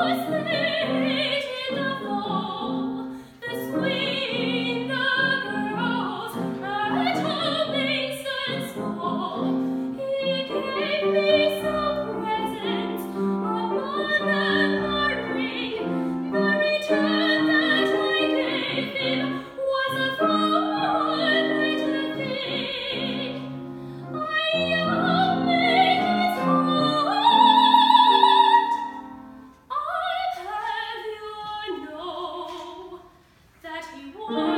Christus one.